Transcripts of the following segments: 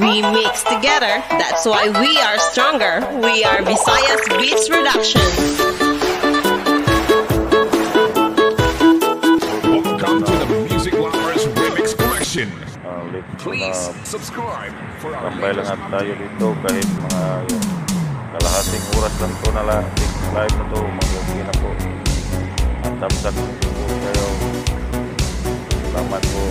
We mix together. That's why we are stronger. We are Visayas Beats Productions. Welcome to the Music Lovers Remix Collection. Uh, Please subscribe for our latest at tayo dito kahit mga yung kalahating oras lang to na la- live na to mag-okay na po at tapos po kayo salamat po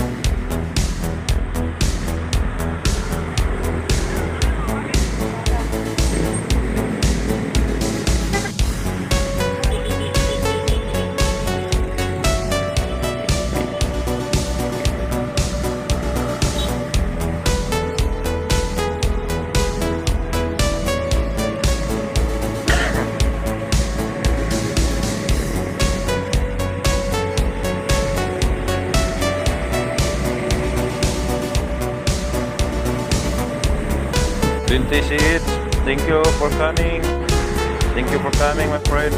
Twenty seats thank you for coming thank you for coming my friend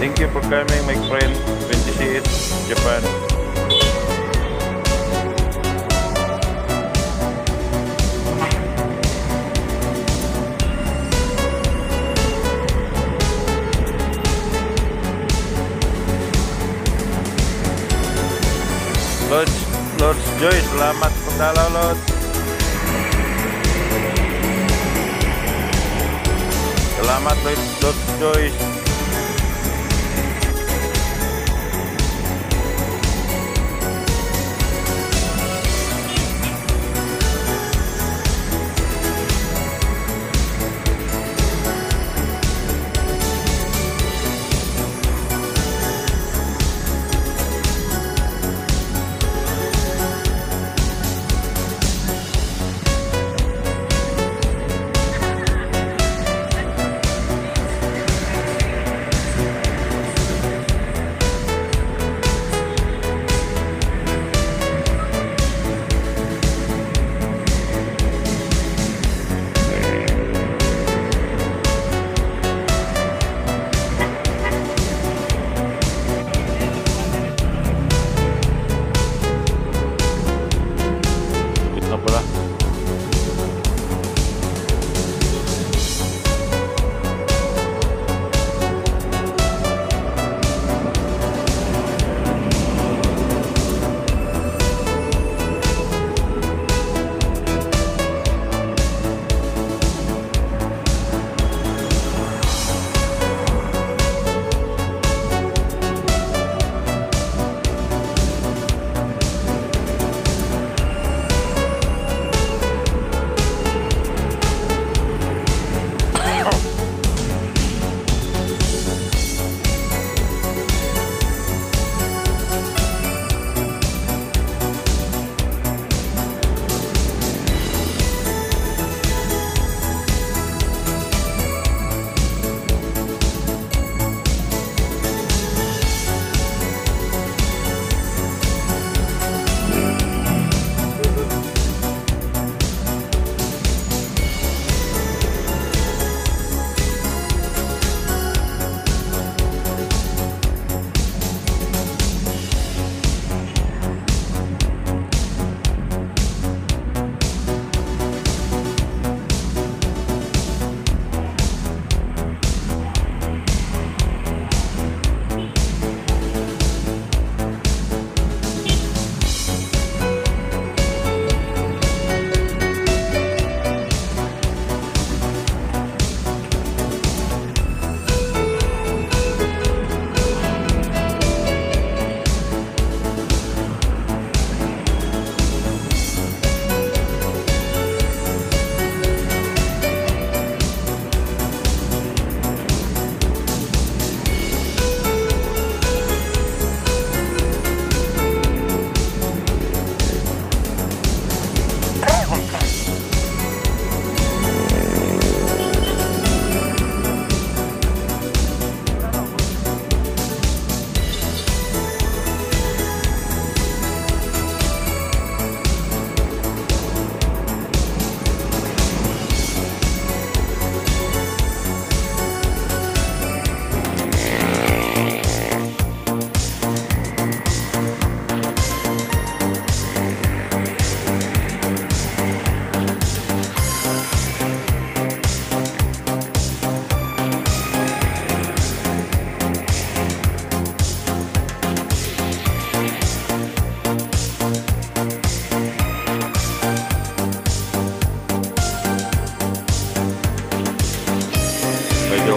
Thank you for coming, my friend. 20 seats, Japan. Lord, Joy selamat pendala Lord selamat Lord, Lord Joy.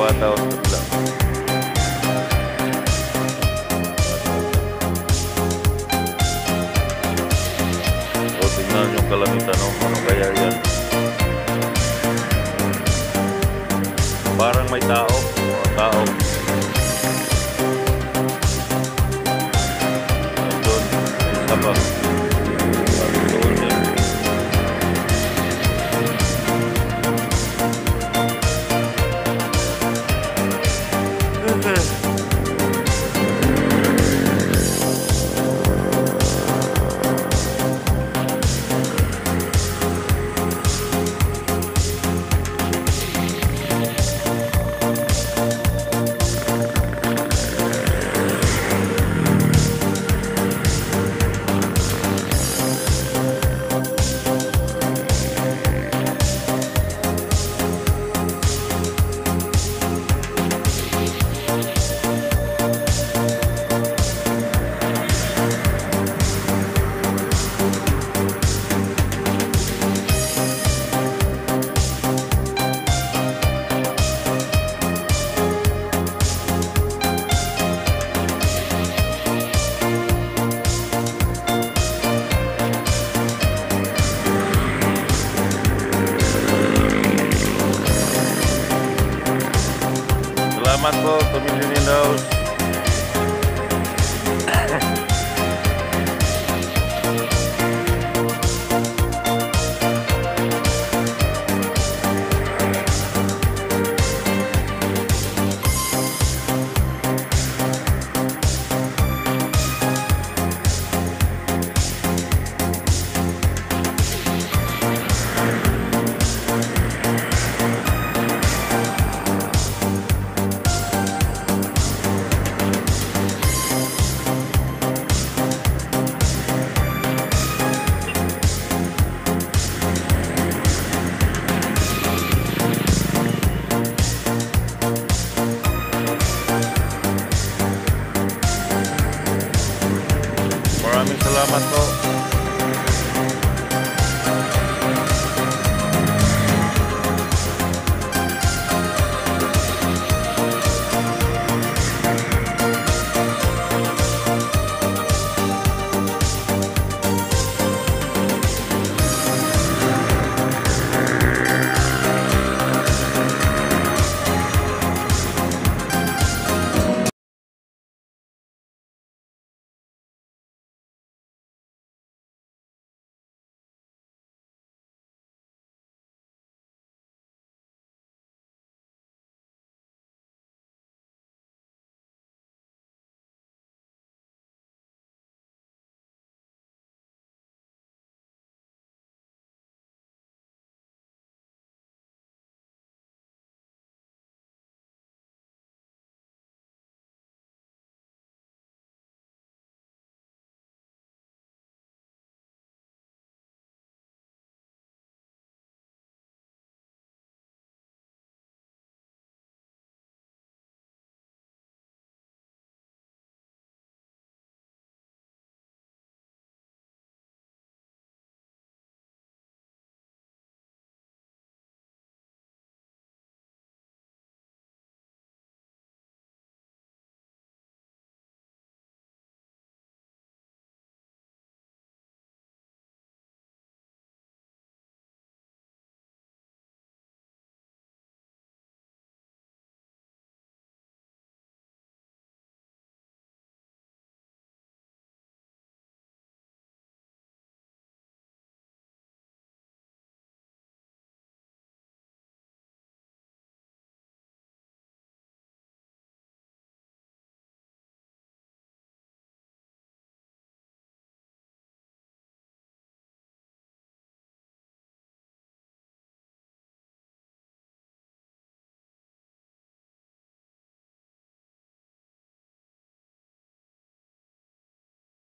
1000 lang. So, tingnan yung kalamitan o ano kaya yan. Parang may tao. O, tao. Nandun. Isa pa. selamat kok